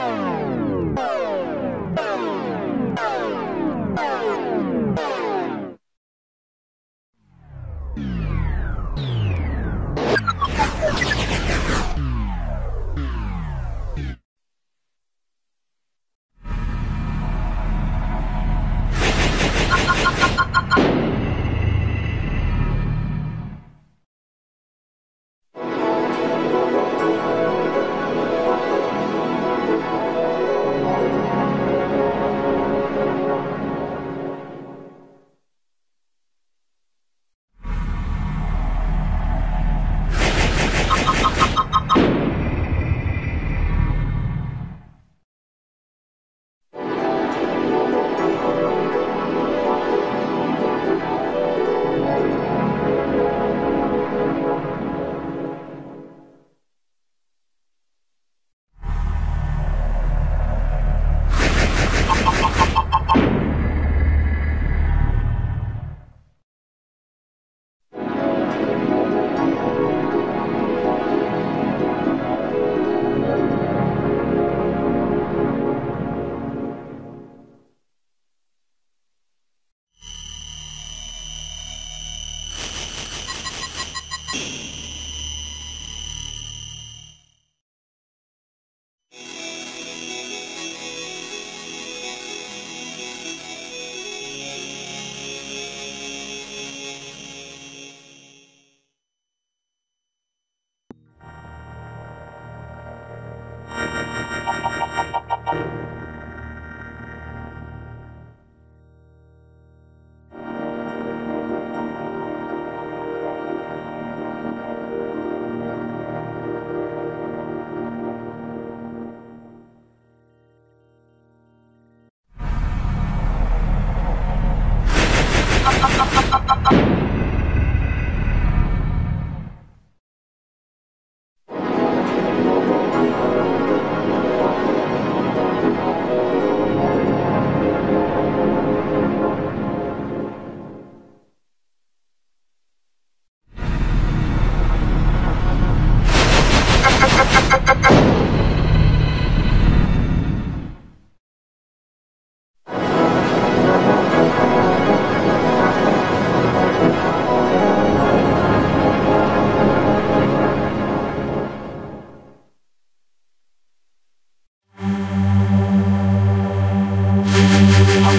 Bye.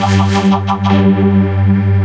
You.